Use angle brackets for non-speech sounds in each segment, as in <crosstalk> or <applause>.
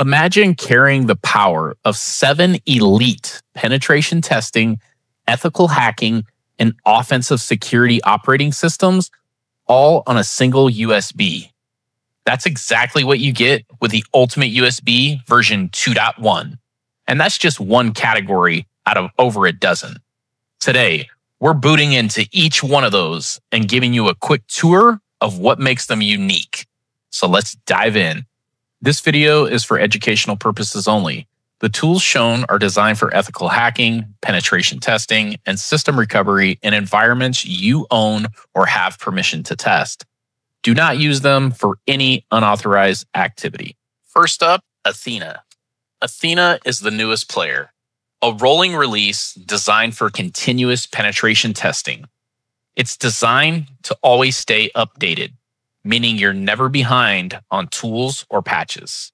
Imagine carrying the power of seven elite penetration testing, ethical hacking, and offensive security operating systems all on a single USB. That's exactly what you get with the Ultimate USB version 2.1. And that's just one category out of over a dozen. Today, we're booting into each one of those and giving you a quick tour of what makes them unique. So let's dive in. This video is for educational purposes only. The tools shown are designed for ethical hacking, penetration testing, and system recovery in environments you own or have permission to test. Do not use them for any unauthorized activity. First up, Athena. Athena is the newest player, a rolling release designed for continuous penetration testing. It's designed to always stay updated, meaning you're never behind on tools or patches.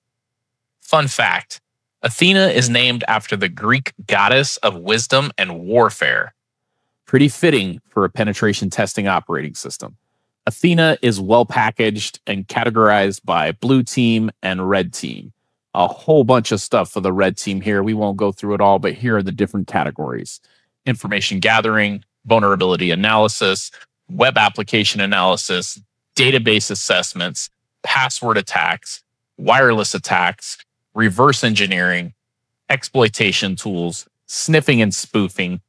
Fun fact Athena is named after the Greek goddess of wisdom and warfare. Pretty fitting for a penetration testing operating system. Athena is well packaged and categorized by blue team and red team. A whole bunch of stuff for the red team here. We won't go through it all, but here are the different categories information gathering, vulnerability analysis, web application analysis, database assessments, password attacks, wireless attacks, reverse engineering, exploitation tools, sniffing and spoofing,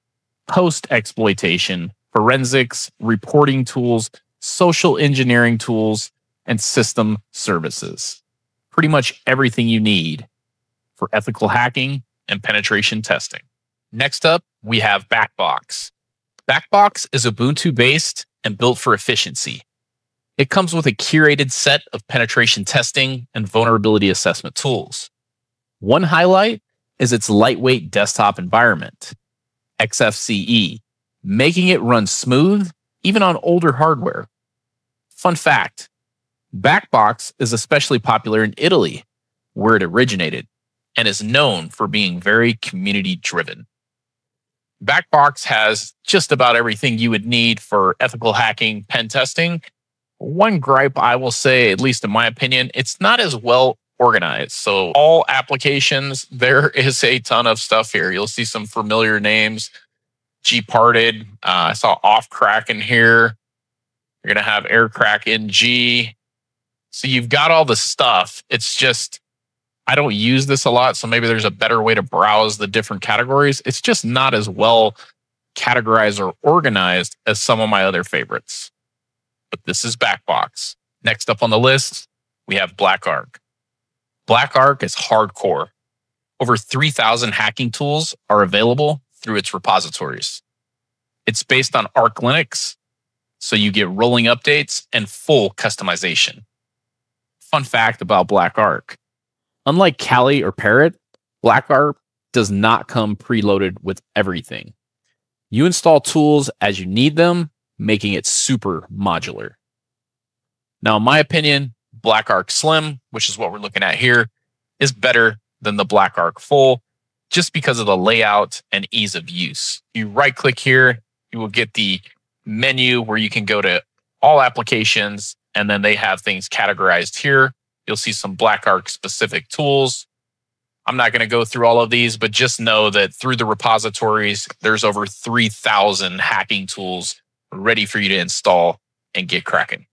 post exploitation, forensics, reporting tools, social engineering tools, and system services. Pretty much everything you need for ethical hacking and penetration testing. Next up, we have Backbox. Backbox is Ubuntu based and built for efficiency. It comes with a curated set of penetration testing and vulnerability assessment tools. One highlight is its lightweight desktop environment, XFCE, making it run smooth even on older hardware. Fun fact Backbox is especially popular in Italy, where it originated, and is known for being very community driven. Backbox has just about everything you would need for ethical hacking pen testing. One gripe I will say, at least in my opinion, it's not as well organized. So all applications, <laughs> there is a ton of stuff here. You'll see some familiar names. Gparted. Uh, I saw Ophcrack in here. You're gonna have Aircrack NG. So you've got all the stuff. It's just I don't use this a lot, so maybe there's a better way to browse the different categories. It's just not as well categorized or organized as some of my other favorites. But this is Backbox. Next up on the list, we have BlackArch. BlackArch is hardcore. Over 3,000 hacking tools are available through its repositories. It's based on Arch Linux, so you get rolling updates and full customization. Fun fact about BlackArch unlike Kali or Parrot, BlackArch does not come preloaded with everything. You install tools as you need them, making it super modular. Now, in my opinion, BlackArch Slim, which is what we're looking at here, is better than the BlackArch Full just because of the layout and ease of use. You right click here, you will get the menu where you can go to all applications, and then they have things categorized here. You'll see some BlackArch specific tools. I'm not going to go through all of these, but just know that through the repositories, there's over 3,000 hacking tools ready for you to install and get cracking.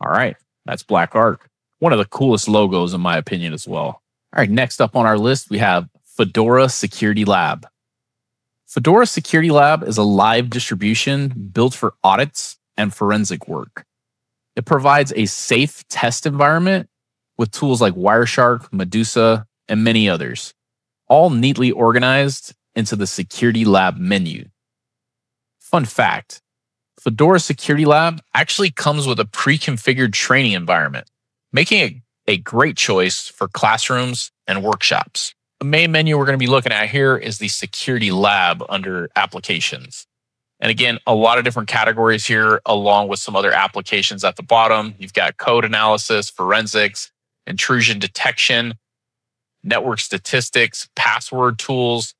All right. That's BlackArch. One of the coolest logos, in my opinion, as well. All right, next up on our list, we have Fedora Security Lab. Fedora Security Lab is a live distribution built for audits and forensic work. It provides a safe test environment with tools like Wireshark, Medusa, and many others, all neatly organized into the Security Lab menu. Fun fact Fedora Security Lab actually comes with a pre configured training environment, making it a great choice for classrooms and workshops. The main menu we're going to be looking at here is the Security Lab under Applications. And again, a lot of different categories here, along with some other applications at the bottom. You've got code analysis, forensics, intrusion detection, network statistics, password tools,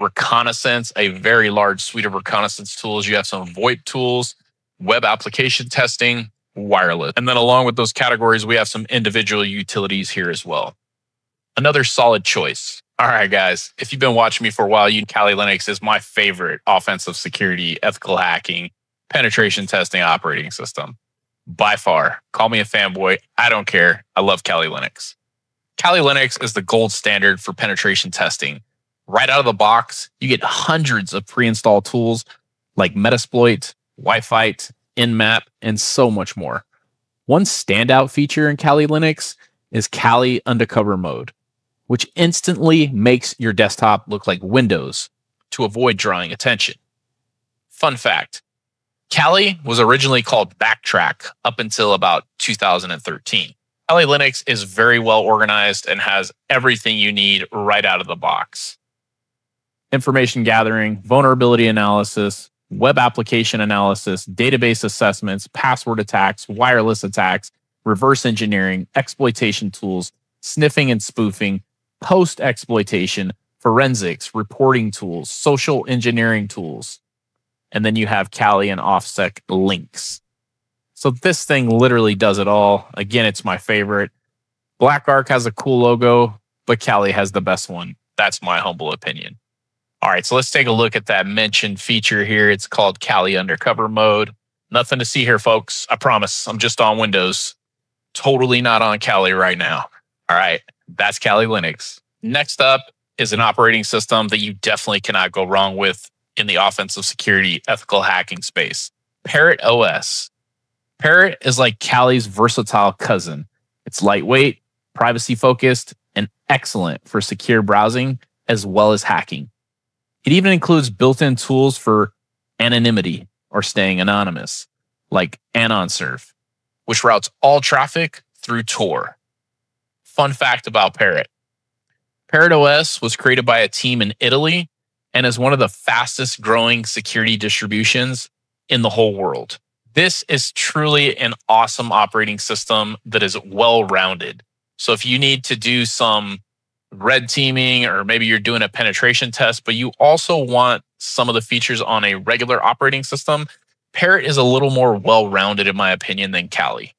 reconnaissance, a very large suite of reconnaissance tools. You have some VoIP tools, web application testing, wireless. And then along with those categories, we have some individual utilities here as well. Another solid choice. All right, guys, if you've been watching me for a while, you Kali Linux is my favorite offensive security, ethical hacking, penetration testing operating system. By far. Call me a fanboy. I don't care. I love Kali Linux. Kali Linux is the gold standard for penetration testing. Right out of the box, you get hundreds of pre-installed tools like Metasploit, Wi-Fi, Nmap, and so much more. One standout feature in Kali Linux is Kali Undercover Mode, which instantly makes your desktop look like Windows to avoid drawing attention. Fun fact Kali was originally called Backtrack up until about 2013. Kali Linux is very well organized and has everything you need right out of the box. Information gathering, vulnerability analysis, web application analysis, database assessments, password attacks, wireless attacks, reverse engineering, exploitation tools, sniffing and spoofing, post exploitation, forensics, reporting tools, social engineering tools. And then you have Kali and OffSec links. So this thing literally does it all. Again, it's my favorite. Black Arch has a cool logo, but Kali has the best one. That's my humble opinion. All right, so let's take a look at that mentioned feature here. It's called Kali Undercover Mode. Nothing to see here, folks. I promise. I'm just on Windows. Totally not on Kali right now. All right, that's Kali Linux. Next up is an operating system that you definitely cannot go wrong with in the offensive security ethical hacking space Parrot OS. Parrot is like Kali's versatile cousin. It's lightweight, privacy focused, and excellent for secure browsing as well as hacking. It even includes built in tools for anonymity or staying anonymous, like AnonSurf, which routes all traffic through Tor. Fun fact about Parrot Parrot OS was created by a team in Italy and is one of the fastest growing security distributions in the whole world. This is truly an awesome operating system that is well rounded. So if you need to do some red teaming or maybe you're doing a penetration test, but you also want some of the features on a regular operating system, Parrot is a little more well rounded, in my opinion, than Kali.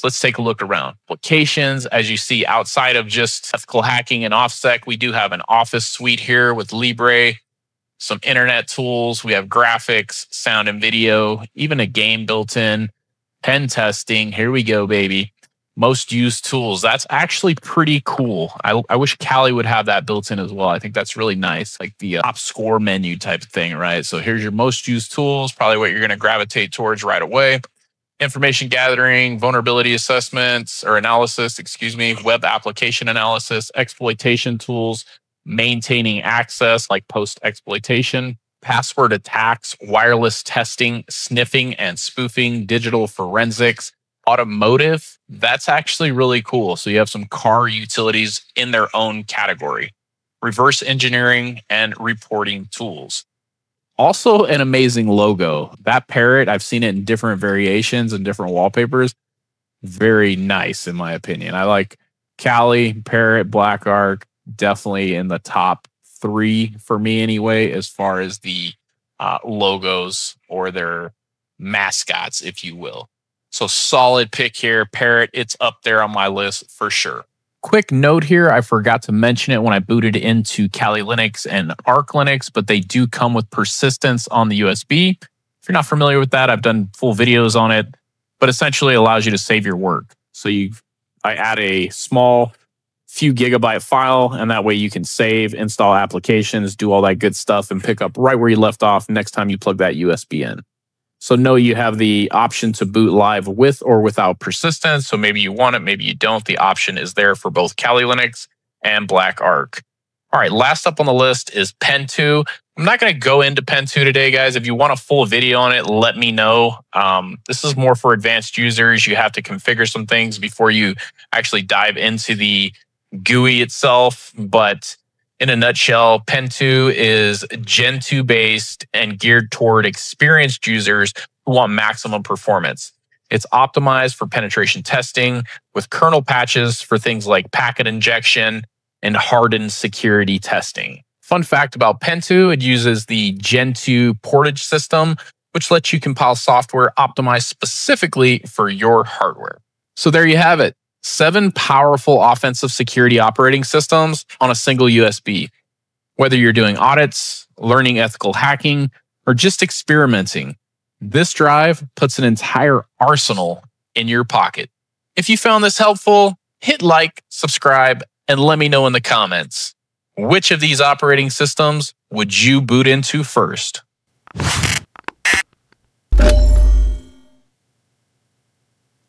So let's take a look around. Applications, as you see, outside of just ethical hacking and OffSec, we do have an office suite here with Libre, some internet tools. We have graphics, sound and video, even a game built in, pen testing. Here we go, baby most used tools. That's actually pretty cool. I, I wish Kali would have that built in as well. I think that's really nice, like the uh, top score menu type thing, right? So here's your most used tools, probably what you're going to gravitate towards right away. Information gathering, vulnerability assessments or analysis, excuse me, web application analysis, exploitation tools, maintaining access like post exploitation, password attacks, wireless testing, sniffing and spoofing, digital forensics, automotive, that's actually really cool. So you have some car utilities in their own category, reverse engineering and reporting tools. Also, an amazing logo. That parrot, I've seen it in different variations and different wallpapers. Very nice, in my opinion. I like Kali, Parrot, Black Arch, definitely in the top three for me, anyway, as far as the uh, logos or their mascots, if you will. So solid pick here. Parrot, it's up there on my list for sure. Quick note here, I forgot to mention it when I booted into Kali Linux and Arch Linux, but they do come with persistence on the USB. If you're not familiar with that, I've done full videos on it, but essentially allows you to save your work. So you I add a small few gigabyte file and that way you can save, install applications, do all that good stuff and pick up right where you left off next time you plug that USB in. So know you have the option to boot live with or without persistence. So maybe you want it, maybe you don't. The option is there for both Kali Linux and Black Arch. All right, last up on the list is Pentoo. I'm not going to go into Pentoo today, guys. If you want a full video on it, let me know. Um, this is more for advanced users. You have to configure some things before you actually dive into the GUI itself. But in a nutshell, Pentoo is Gentoo based and geared toward experienced users who want maximum performance. It's optimized for penetration testing with kernel patches for things like packet injection and hardened security testing. Fun fact about Pentoo, it uses the Gentoo portage system, which lets you compile software optimized specifically for your hardware. So there you have it seven powerful offensive security operating systems on a single USB. Whether you're doing audits, learning ethical hacking, or just experimenting, this drive puts an entire arsenal in your pocket. If you found this helpful, hit like, subscribe, and let me know in the comments which of these operating systems would you boot into first?